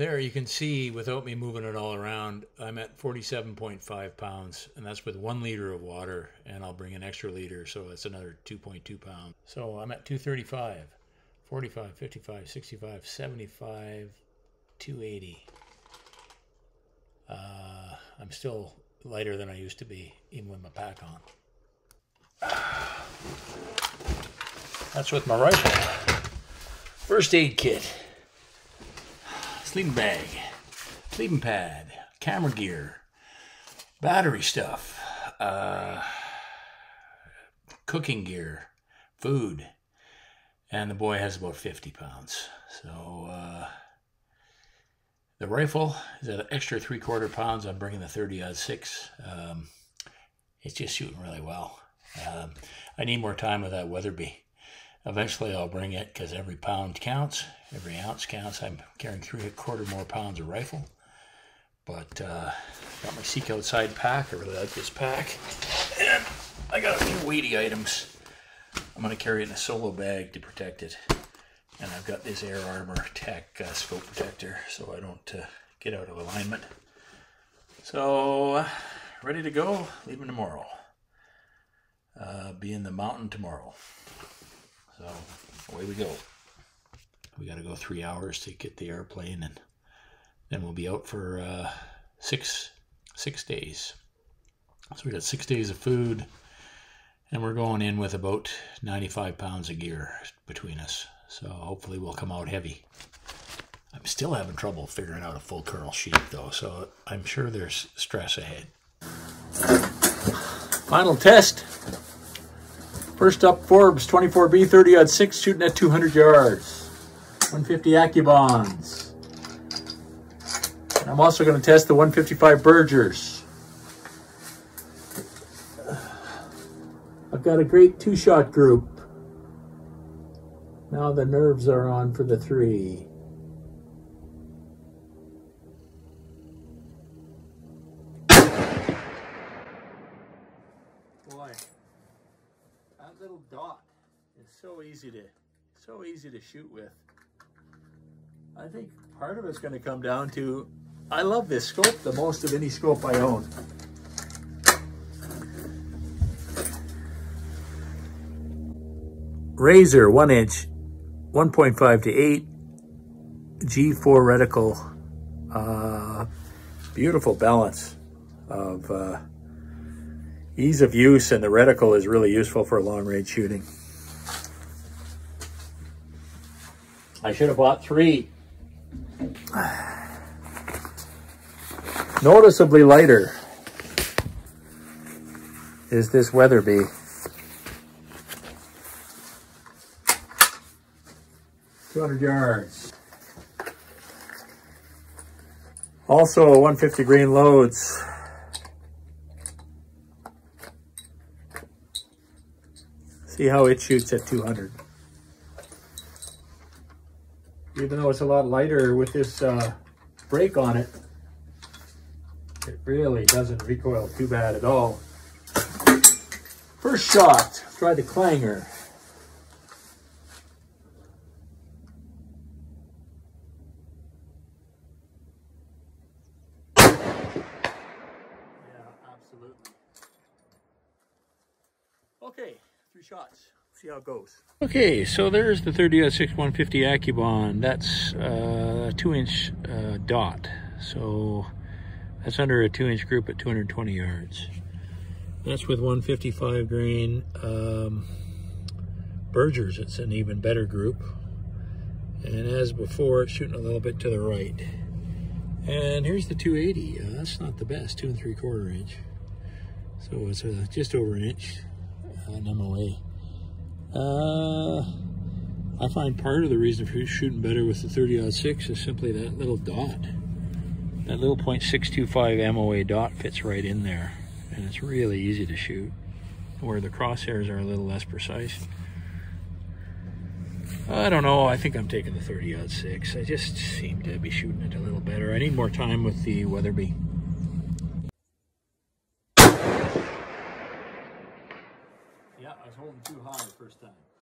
There you can see without me moving it all around, I'm at 47.5 pounds and that's with one liter of water and I'll bring an extra liter. So that's another 2.2 pounds. So I'm at 235, 45, 55, 65, 75, 280. Uh, I'm still lighter than I used to be even with my pack on. That's with my rifle. First aid kit sleeping bag, sleeping pad, camera gear, battery stuff, uh, cooking gear, food, and the boy has about 50 pounds. So uh, the rifle is an extra three quarter pounds. I'm bringing the 30 six. Um, it's just shooting really well. Um, I need more time with that Weatherby. Eventually, I'll bring it because every pound counts, every ounce counts. I'm carrying three and a quarter more pounds of rifle. But uh, got my Seek Outside pack. I really like this pack. And I got a few weighty items. I'm going to carry it in a solo bag to protect it. And I've got this Air Armor Tech uh, scope protector so I don't uh, get out of alignment. So, uh, ready to go? Leaving tomorrow. Uh, be in the mountain tomorrow. So away we go. We got to go three hours to get the airplane, and then we'll be out for uh, six six days. So we got six days of food, and we're going in with about 95 pounds of gear between us. So hopefully we'll come out heavy. I'm still having trouble figuring out a full kernel sheet though, so I'm sure there's stress ahead. Final test. First up, Forbes 24B 30 at 6, shooting at 200 yards. 150 AccuBonds. I'm also going to test the 155 Bergers. I've got a great two-shot group. Now the nerves are on for the three. Little dot is so easy to so easy to shoot with. I think part of it's going to come down to I love this scope the most of any scope I own. Razor 1 inch 1.5 to 8 G4 reticle uh, beautiful balance of uh, ease of use and the reticle is really useful for long range shooting. I should have bought three. Noticeably lighter is this Weatherby. Two hundred yards. Also 150 grain loads. See how it shoots at 200. Even though it's a lot lighter with this uh, brake on it, it really doesn't recoil too bad at all. First shot, try the clanger. Yeah, absolutely. Okay three shots. See how it goes. Okay, so there's the 30 at 6 150 AccuBond. That's uh, a two inch uh, dot. So that's under a two inch group at 220 yards. That's with 155 grain um, Bergers. It's an even better group. And as before, it's shooting a little bit to the right. And here's the 280. Uh, that's not the best, two and three quarter inch. So it's uh, just over an inch an MOA. Uh, I find part of the reason for shooting better with the 30 6 is simply that little dot. That little .625 MOA dot fits right in there, and it's really easy to shoot, where the crosshairs are a little less precise. I don't know. I think I'm taking the 30 6. I just seem to be shooting it a little better. I need more time with the Weatherby. Yeah, I was holding too high the first time.